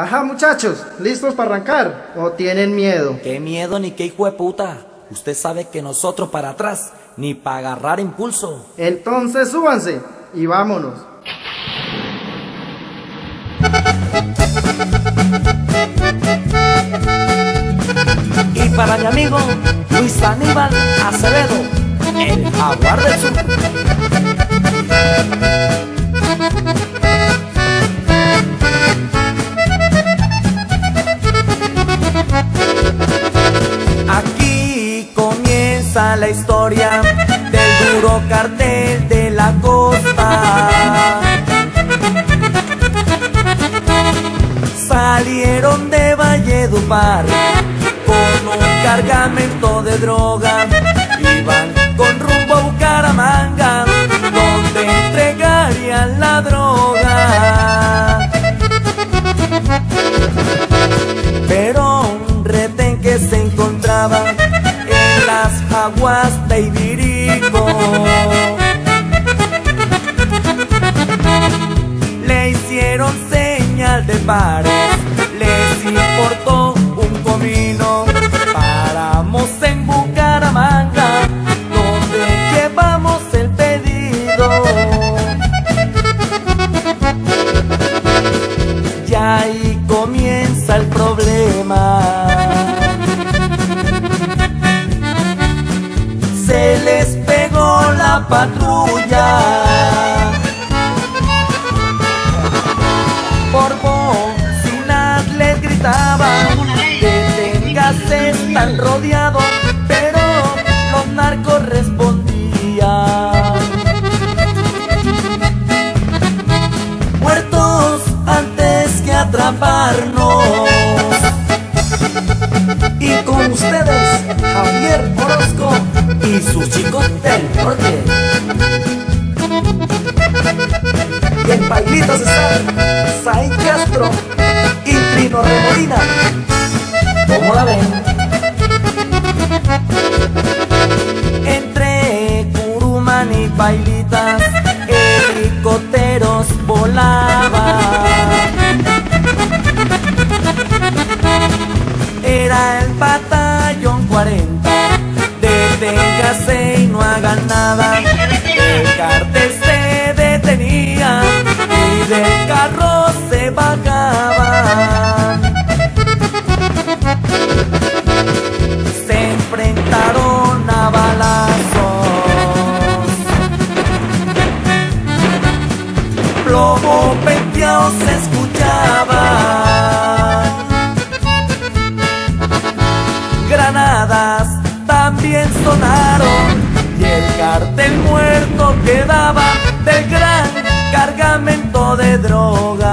Ajá, muchachos, ¿listos para arrancar? ¿O tienen miedo? ¿Qué miedo ni qué hijo de puta? Usted sabe que nosotros para atrás, ni para agarrar impulso. Entonces súbanse y vámonos. Y para mi amigo Luis Aníbal Acevedo, el jaguar del sur. La historia del duro cartel de la costa. Salieron de Valledupar con un cargamento de droga. Iban con las aguas de Ibirico le hicieron señal de paro, les importó un comino. Paramos en Bucaramanga, donde llevamos el pedido. Ya ahí comienza el problema. Se les pegó la patrulla. por bocinas les gritaban Deténgase, están rodeados Pero los narcos respondían Muertos antes que atraparnos Y con ustedes Javier Orozco y sus chicos del norte y en bailitos están Sai Castro y Trino Remolina. ¿Cómo la ven? Entre Curuman y bailitas, helicópteros volaban. Era el batallón y el cartel muerto quedaba del gran cargamento de droga.